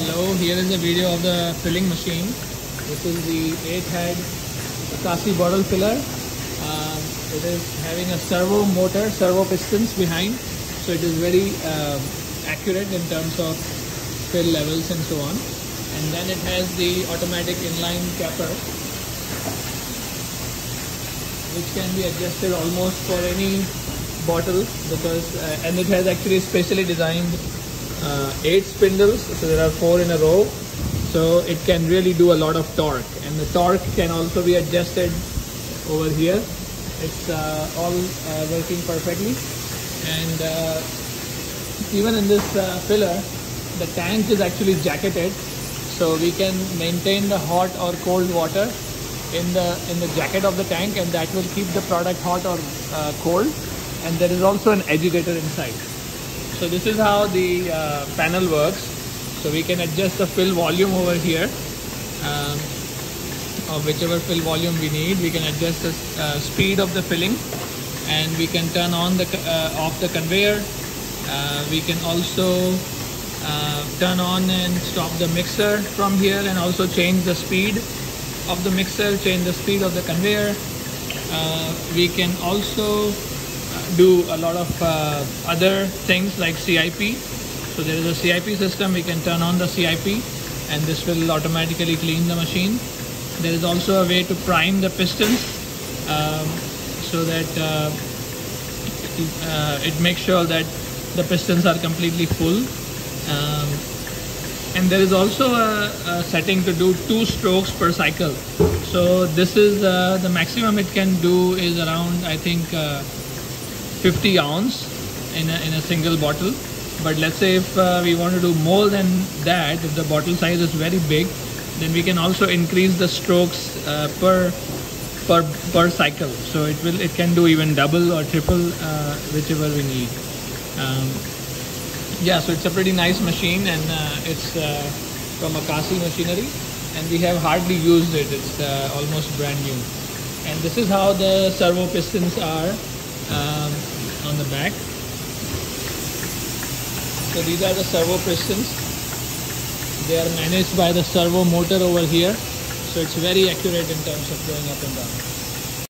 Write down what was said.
Hello, here is a video of the filling machine. This is the 8-head Acasi bottle filler. Um, it is having a servo motor, servo pistons behind, so it is very um, accurate in terms of fill levels and so on. And then it has the automatic inline capper, which can be adjusted almost for any bottle because, uh, and it has actually specially designed uh, eight spindles so there are four in a row. So it can really do a lot of torque. And the torque can also be adjusted over here. It's uh, all uh, working perfectly. And uh, even in this uh, filler the tank is actually jacketed. So we can maintain the hot or cold water in the in the jacket of the tank and that will keep the product hot or uh, cold. And there is also an agitator inside so this is how the uh, panel works. So we can adjust the fill volume over here um, of whichever fill volume we need. We can adjust the uh, speed of the filling and we can turn on the uh, off the conveyor. Uh, we can also uh, turn on and stop the mixer from here and also change the speed of the mixer, change the speed of the conveyor. Uh, we can also do a lot of uh, other things like CIP. So there is a CIP system, we can turn on the CIP and this will automatically clean the machine. There is also a way to prime the pistons um, so that uh, uh, it makes sure that the pistons are completely full. Um, and there is also a, a, setting to do two strokes per cycle. So this is uh, the maximum it can do is around I think uh, 50 ounce in a, in a single bottle. But let's say if uh, we want to do more than that if the bottle size is very big then we can also increase the strokes uh, per per per cycle. So it will it can do even double or triple uh, whichever we need. Um, yeah so it's a pretty nice machine and uh, it's uh, from Acasi machinery and we have hardly used it. It's uh, almost brand new. And this is how the servo pistons are on the back. So these are the servo pistons. They are managed by the servo motor over here. So it's very accurate in terms of going up and down.